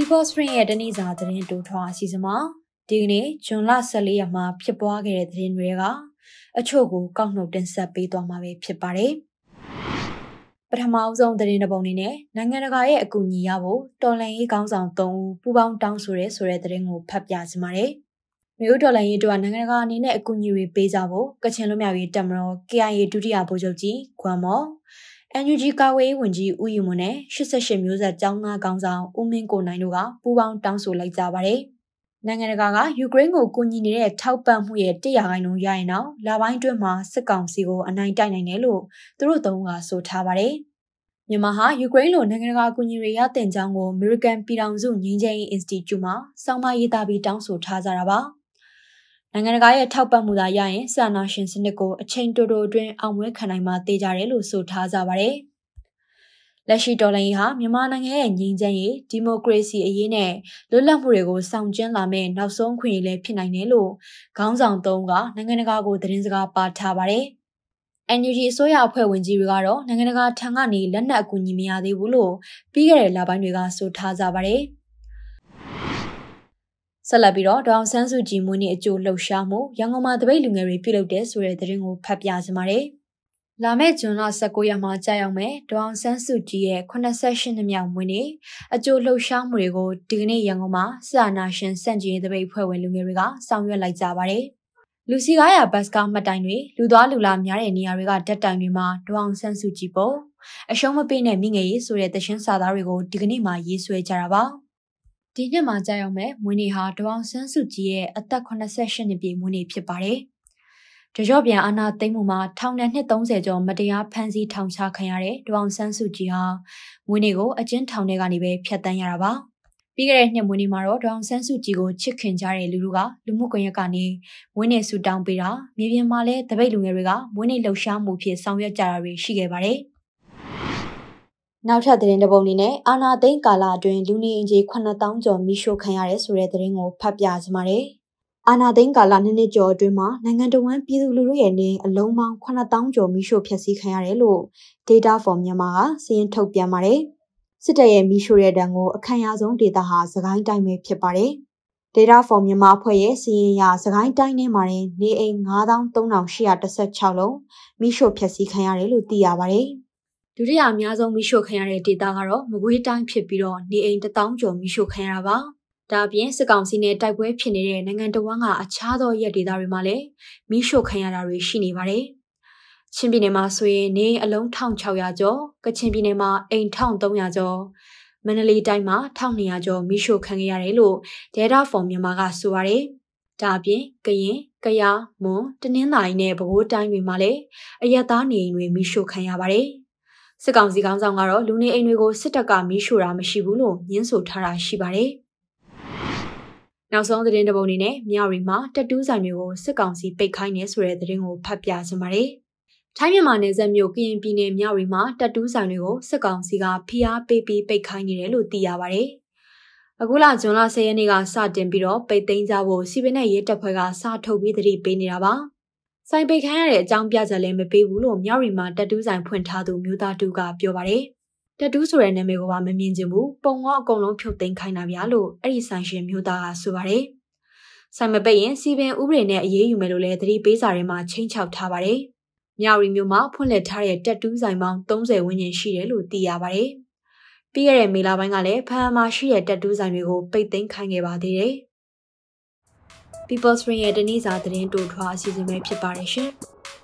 People Spring ရဲ့တနည်းစာသတင်းတိုးထွားအစီအစဉ်မှာဒီကနေ့ဇွန်လ14ရက်မှာဖြစ်ပွားခဲ့တဲ့သတင်းတွေကအချို့ကိုကောက်နှုတ်တင်ဆက်ပေးသွားမှာပဲဖြစ်ပါတယ်။ပထမအဆုံးသတင်းတစ်ပုဒ်အနေနဲ့နိုင်ငံတကာရဲ့အကူအညီရဖို့တော်လှန်ရေးခေါင်းဆောင်၃ဦးပူးပေါင်းတောင်းဆိုရဲဆိုတဲ့သတင်းကိုဖတ်ပြချင်ပါတယ်။မြို့တော်လှန်ရေးတို့ကနိုင်ငံတကာအနေနဲ့အကူအညီတွေပေးကြဖို့ကချင်လူမျိုးရေးတပ်မတော် KIA ဒုတိယဗိုလ်ချုပ်ကြီးခွမ်မော် NUG ကာဝေးဝန်ကြီးဦးယူမွန်နဲ့88မျိုးဆက်ကျောင်းသားကောင်းဆောင်ဦးမင်းကိုနိုင်တို့ကပူးပေါင်းတောင်းဆိုလိုက်ကြပါတယ်။နိုင်ငံတကာကယူကရိန်းကိုကူညီနေတဲ့ထောက်ပံ့မှုရဲ့100ခိုင်နှုန်းရရင်တော့လပိုင်းတွင်းမှာစစ်ကောင်စီကိုအနိုင်တိုက်နိုင်တယ်လို့သူတို့သုံးကဆိုထားပါတယ်။မြန်မာဟာယူကရိန်းလိုနိုင်ငံတကာအကူအညီတွေရတဲ့ကြောင်းကို American ပြည်ထောင်စုငြိမ်းချမ်းရေး Institute မှာစောင့်မရေးသားပြီးတောင်းဆိုထားကြတာပါ။ နိုင်ငံတကာရဲ့ထောက်ပံ့မှုသာရရင်စာနာရှင်စနစ်ကိုအချိန်တိုတိုအတွင်းအောင်ပွဲခံနိုင်မှာတေးကြတယ်လို့ဆိုထားကြပါတယ်။လက်ရှိတော်လှန်ရေးဟာမြန်မာနိုင်ငံရဲ့ငြိမ်းချမ်းရေးဒီမိုကရေစီအရေးနဲ့လွတ်လပ်မှုတွေကိုဆောင်ကျဉ်လာမဲ့နောက်ဆုံးခွင့်ရလည်းဖြစ်နိုင်တယ်လို့ခေါင်းဆောင်သုံးကနိုင်ငံတကာကိုသတင်းစကားပါထားပါတယ်။ NUG အစိုးရအဖွဲ့ဝင်ကြီးတွေကတော့နိုင်ငံတကာထံကနေလက်နက်အကူအညီမရသေးဘူးလို့ပြီးခဲ့တဲ့လပိုင်းတွေကဆိုထားကြပါတယ်။ ဆက်လက်ပြီးတော့ဒေါအောင်ဆန်းစုကြည်မွေးနေ့အကျိုးလှုပ်ရှားမှုရန်ကုန်မှာတပိတ်လူငယ်တွေပြုလုပ်တဲ့ဆိုတဲ့သတင်းကိုဖတ်ပြချင်ပါတယ်။လာမယ့်ဇွန်လ19ရက်မှာကြာရောက်မယ်ဒေါအောင်ဆန်းစုကြည်ရဲ့88နှစ်မြောက်မွေးနေ့အကျိုးလှုပ်ရှားမှုတွေကိုဒီကနေ့ရန်ကုန်မှာစာနာရှင်စန့်ကျင်ရေးတပိတ်ဖွဲ့ဝင်လူငယ်တွေကဆောင်ရွက်လိုက်ကြပါတယ်။လူစီကားရဘတ်စကားမှတ်တိုင်တွေလူသွားလူလာများတဲ့နေရာတွေကဓာတ်တိုင်တွေမှာဒေါအောင်ဆန်းစုကြည်ပေါ်အရှုံးမပေးနဲ့မိငယ်ရေးဆိုတဲ့တခြင်းစာသားတွေကိုဒီကနေ့မှရေးဆွဲကြတာပါ။ ဒီနှစ်မှာကြာရောက်မဲ့မွေးနေ့ဟာဒေါအောင်ဆန်းစုကြည်ရဲ့အသက်88နှစ်ပြည့်မွေးနေ့ဖြစ်ပါတယ်။တကြော့ပြန်အာနာသိမ့်မှုမှာထောင်နဲ့နှစ်30ကျော်မတရားဖမ်းဆီးထောင်ချခံရတဲ့ဒေါအောင်ဆန်းစုကြည်ဟာမွေးနေ့ကိုအကျဉ်းထောင်ထဲကနေပဲဖျက်ဆီးရတာပါ။ပြီးခဲ့တဲ့နှစ်မွေးနေ့မှာတော့ဒေါအောင်ဆန်းစုကြည်ကိုချစ်ခင်ကြတဲ့လူလူကလူမှုကွန်ရက်ကနေမွေးနေ့ဆူတောင်းပေးတာမြေပြင်မှာလည်းတပိတ်လူငယ်တွေကမွေးနေ့လှုပ်ရှားမှုဖြစ်ဆောင်ရွက်ကြတာတွေရှိခဲ့ပါတယ်။ နောက်ထပ်သတင်းတစ်ပုဒ်အနေနဲ့အာနာသိန်းကာလအတွင်းလူနေအင်ဂျီ9000ကျော်မိရှို့ခံရတယ်ဆိုတဲ့သတင်းကိုဖတ်ပြချင်ပါတယ်။အာနာသိန်းကာလနှစ်နှစ်ကျော်အတွင်းမှာနိုင်ငံတော်ဝန်ပြည်သူလူထုရဲ့နေအလုံးပေါင်း9000ကျော်မိရှို့ဖျက်ဆီးခံရတယ်လို့ Data for Myanmar ကစာရင်းထုတ်ပြန်ပါတယ်။စစ်တပ်ရဲ့မိရှို့တဲ့တံကိုအခမ်းအနားဆုံးဒေတာဟာစကိုင်းတိုင်းပဲဖြစ်ပါတယ်။ Data for Myanmar အဖွဲ့ရဲ့စီရင်ရစကိုင်းတိုင်းထဲမှာနေအိမ်9316လုံးမိရှို့ဖျက်ဆီးခံရတယ်လို့သိရပါတယ်။ ဒုတိယအများဆုံးမိရှို့ခံရတဲ့ဒေသကတော့မကွေးတိုင်းဖြစ်ပြီးတော့နေအိမ်1000ကျော်မိရှို့ခံရတာပါ။ဒါအပြင်စစ်ကောင်စီနဲ့တိုက်ပွဲဖြစ်နေတဲ့နိုင်ငံတော်ဝန်ကအခြားသောရက်ဒေသတွေမှာလည်းမိရှို့ခံရတာတွေရှိနေပါတယ်။ချင်းပြည်နယ်မှာဆိုရင်နေအလုံး1600ကျော်ကချင်ပြည်နယ်မှာအိမ်1300ကျော်မန္တလေးတိုင်းမှာ1200ကျော်မိရှို့ခံခဲ့ရတယ်လို့ Data for Myanmar ကဆိုပါတယ်။ဒါအပြင်ကရင်၊ကယား၊မွန်၊တနင်္သာရီနဲ့ပဲခူးတိုင်းတွေမှာလည်းအရက်သားနေအိမ်တွေမိရှို့ခံရပါတယ်။ စစ်ကောင်စီခေါင်းဆောင်ကတော့လူနေအိမ်တွေကိုစစ်တပ်ကမီးရှို့တာမရှိဘူးလို့ညှင်းဆိုထားတာရှိပါတယ်။နောက်ဆုံးသတင်းတစ်ပုဒ်အနေနဲ့မြောက်ရီမှာတက်တူးဆိုင်မျိုးကိုစစ်ကောင်စီပိတ်ခိုင်းနေဆိုတဲ့သတင်းကိုဖတ်ပြချင်ပါတယ်။ထိုင်းမြန်မာနယ်စပ်မြို့ကရင်ပြည်နယ်မြောက်ရီမှာတက်တူးဆိုင်တွေကိုစစ်ကောင်စီကဖိအားပေးပြီးပိတ်ခိုင်းနေတယ်လို့သိရပါတယ်။အခုလဇွန်လ10ရက်နေ့ကစတင်ပြီးတော့ပိတ်သိမ်းကြဖို့စီပင်းနဲ့ရဲတပ်ဖွဲ့ကစထုတ်ပြီးတတိပေးနေတာပါ။ ဆိုင်ပိတ်ခိုင်းရတဲ့အကြောင်းပြချက်လည်းမပေးဘူးလို့မြောက်ရီမှာတက်တူးဆိုင်ဖွင့်ထားသူမျိုးသားတူကပြောပါတယ်။တက်တူးဆိုတဲ့နာမည်ကိုပါမမြင်ချင်ဘူးပုံကောအကုန်လုံးဖြုတ်သိမ်းခိုင်းတာဗျာလို့အဲ့ဒီဆိုင်ရှင်မျိုးသားကဆိုပါတယ်။ဆိုင်မပိတ်ရင်စီပင်ဥပဒေနဲ့အရေးယူမယ်လို့လည်းသတိပေးစာတွေမှာချိန်ချောက်ထားပါတယ်။မြောက်ရီမျိုးမှာဖွင့်လှစ်ထားတဲ့တက်တူးဆိုင်ပေါင်း30ဝန်းကျင်ရှိတယ်လို့သိရပါတယ်။ပြီးခဲ့တဲ့မေလပိုင်းကလည်းဖမ်းမှာရှိတဲ့တက်တူးဆိုင်တွေကိုပိတ်သိမ်းခိုင်းခဲ့ပါသေးတယ်။ People's Spring ရဲ့တနည်းစာသတင်းတိုးထွားအစီအစဉ်ပဲဖြစ်ပါတယ်ရှင်။